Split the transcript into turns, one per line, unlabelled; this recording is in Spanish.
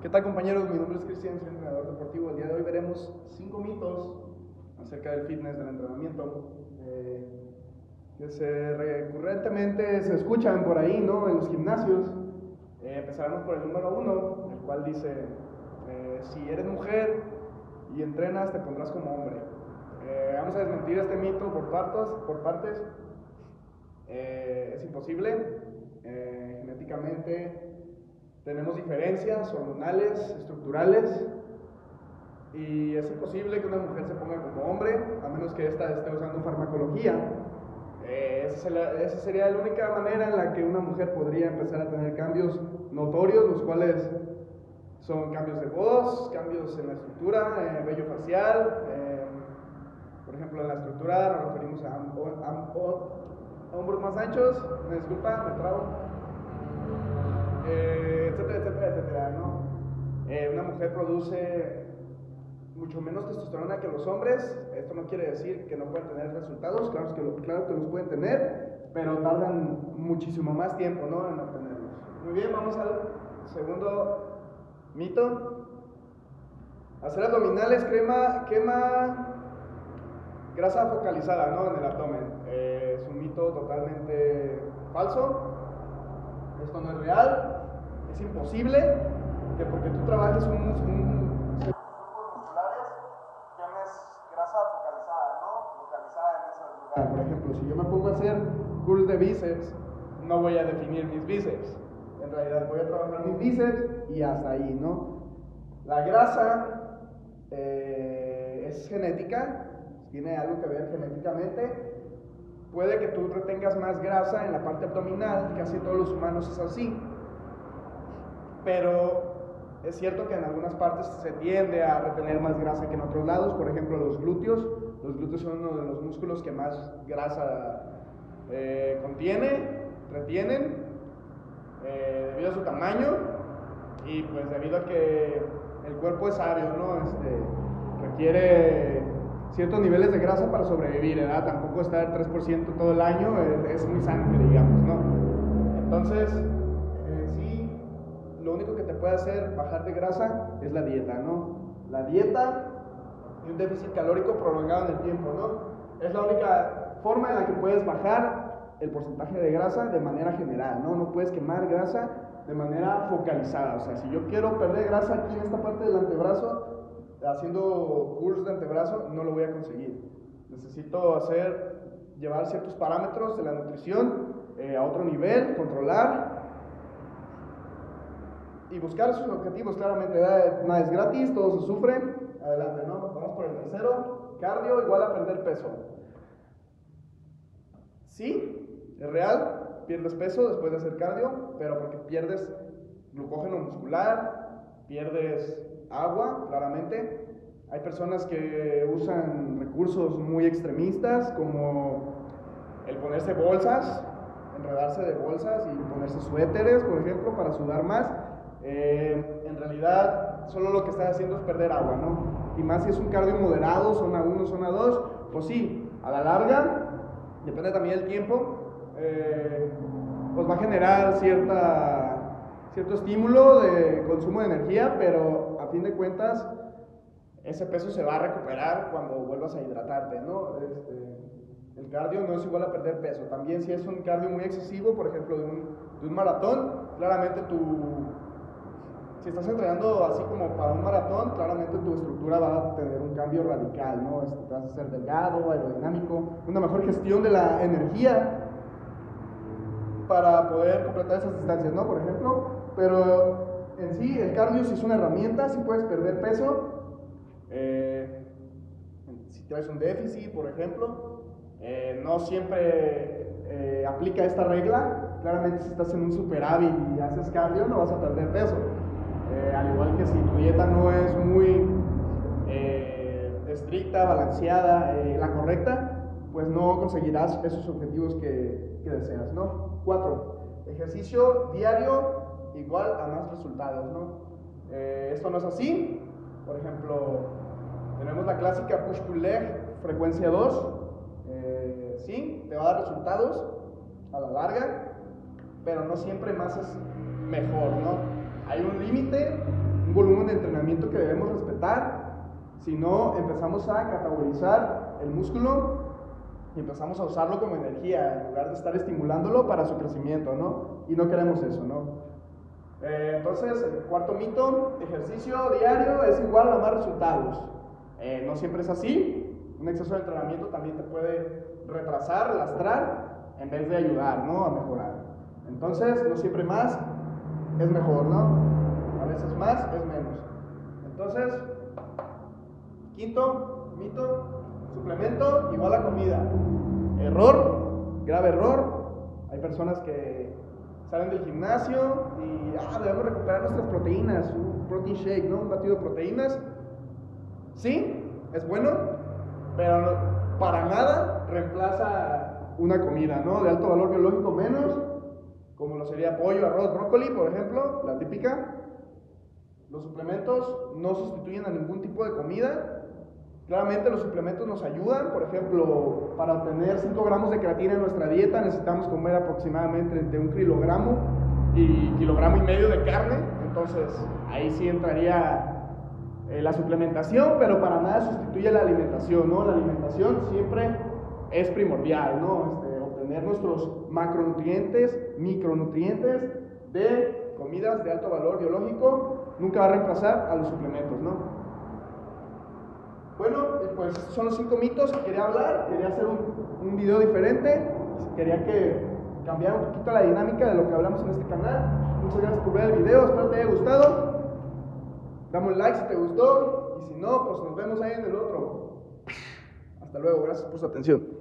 ¿Qué tal compañeros? Mi nombre es Cristian, soy entrenador deportivo. El día de hoy veremos cinco mitos acerca del fitness, del entrenamiento, eh, que se recurrentemente se escuchan por ahí, ¿no? En los gimnasios. Eh, empezaremos por el número uno, el cual dice, eh, si eres mujer y entrenas, te pondrás como hombre. Eh, vamos a desmentir este mito por, partos, por partes. Eh, es imposible. Genéticamente tenemos diferencias hormonales, estructurales, y es imposible que una mujer se ponga como hombre, a menos que ésta esté usando farmacología. Eh, esa, sería, la única manera en la que una mujer podría empezar a tener cambios notorios, los cuales son cambios de voz, cambios en la estructura, eh, vello facial. eh, por ejemplo, en la estructura nos referimos a, am- o- hombros más anchos, me disculpa, me trabo, eh, etcétera, etcétera, etcétera, ¿no? Eh, una mujer produce mucho menos testosterona que los hombres. Esto no quiere decir que no pueden tener resultados, claro que, lo- claro que los pueden tener, pero tardan muchísimo más tiempo ¿no? en obtenerlos. Muy bien, vamos al segundo mito. Hacer abdominales crema, quema grasa focalizada ¿no? en el abdomen. Eh, es un mito totalmente falso. Esto no es real. Es imposible que porque tú trabajes un, un musculares quemes grasa focalizada, ¿no? Localizada en esos lugares. Por ejemplo, si yo me pongo a hacer curls de bíceps, no voy a definir mis bíceps. En realidad voy a trabajar mis bíceps y hasta ahí, ¿no? La grasa eh, es genética, tiene algo que ver genéticamente. Puede que tú retengas más grasa en la parte abdominal, casi todos los humanos es así. Pero es cierto que en algunas partes se tiende a retener más grasa que en otros lados, por ejemplo los glúteos. Los glúteos son uno de los músculos que más grasa eh, contiene, retienen, eh, debido a su tamaño y pues debido a que el cuerpo es sabio, ¿no? Este, requiere ciertos niveles de grasa para sobrevivir, ¿verdad? Tampoco estar 3% todo el año es, es muy sano, digamos, ¿no? Entonces, lo único que te puede hacer bajar de grasa es la dieta, ¿no? La dieta y un déficit calórico prolongado en el tiempo, ¿no? Es la única forma en la que puedes bajar el porcentaje de grasa de manera general, ¿no? No puedes quemar grasa de manera focalizada. O sea, si yo quiero perder grasa aquí en esta parte del antebrazo, haciendo curls de antebrazo, no lo voy a conseguir. Necesito hacer, llevar ciertos parámetros de la nutrición eh, a otro nivel, controlar y buscar sus objetivos, claramente, nada es gratis, todo se sufre. Adelante, ¿no? Vamos por el tercero. Cardio igual a perder peso. Sí, es real, pierdes peso después de hacer cardio, pero porque pierdes glucógeno muscular, pierdes agua, claramente. Hay personas que usan recursos muy extremistas, como el ponerse bolsas, enredarse de bolsas y ponerse suéteres, por ejemplo, para sudar más. Eh, en realidad, solo lo que estás haciendo es perder agua, ¿no? Y más si es un cardio moderado, zona 1, zona 2, pues sí, a la larga, depende también del tiempo, eh, pues va a generar cierta, cierto estímulo de consumo de energía, pero a fin de cuentas, ese peso se va a recuperar cuando vuelvas a hidratarte, ¿no? Este, el cardio no es igual a perder peso. También si es un cardio muy excesivo, por ejemplo, de un, de un maratón, claramente tu, si estás entrenando así como para un maratón, claramente tu estructura va a tener un cambio radical, ¿no? Este, vas a ser delgado, aerodinámico, una mejor gestión de la energía para poder completar esas distancias, ¿no? Por ejemplo, pero en sí el cardio sí es una herramienta, sí puedes perder peso. Eh, si traes un déficit, por ejemplo, eh, no siempre eh, aplica esta regla. Claramente si estás en un superávit y haces cardio, no vas a perder peso. Eh, al igual que si tu dieta no es muy eh, estricta, balanceada, eh, la correcta, pues no conseguirás esos objetivos que, deseas, ¿no? Cuatro, ejercicio diario igual a más resultados, ¿no? Esto no es así. Por ejemplo, tenemos la clásica push-pull leg, frecuencia 2. Eh, sí, te va a dar resultados a la larga, pero no siempre más es mejor, ¿no? Hay un límite un volumen de entrenamiento que debemos respetar, si no empezamos a catabolizar el músculo y empezamos a usarlo como energía en lugar de estar estimulándolo para su crecimiento, ¿no? Y no queremos eso, ¿no? Eh, entonces, el cuarto mito, ejercicio diario es igual a más resultados. Eh, no siempre es así. Un exceso de entrenamiento también te puede retrasar, lastrar, en vez de ayudar, ¿no? A mejorar. Entonces, no siempre más es mejor, ¿no? A veces más es menos. Entonces, quinto mito, suplemento igual a comida. Error, grave error. Hay personas que salen del gimnasio y ah, debemos recuperar nuestras proteínas, un protein shake, ¿no? Un batido de proteínas. Sí, es bueno, pero para nada reemplaza una comida, ¿no? De alto valor biológico menos, como lo sería pollo, arroz, brócoli, por ejemplo, la típica. Los suplementos no sustituyen a ningún tipo de comida, Claramente los suplementos nos ayudan, por ejemplo, para obtener 5 gramos de creatina en nuestra dieta necesitamos comer aproximadamente entre un kilogramo y kilogramo y medio de carne, entonces ahí sí entraría eh, la suplementación, pero para nada sustituye la alimentación, ¿no? La alimentación siempre es primordial, ¿no? Este, obtener nuestros macronutrientes, micronutrientes de comidas de alto valor biológico nunca va a reemplazar a los suplementos, ¿no? Bueno, pues son los cinco mitos que quería hablar. Quería hacer un, un video diferente. Quería que cambiara un poquito la dinámica de lo que hablamos en este canal. Muchas gracias por ver el video. Espero te haya gustado. Dame un like si te gustó. Y si no, pues nos vemos ahí en el otro. Hasta luego. Gracias por su atención.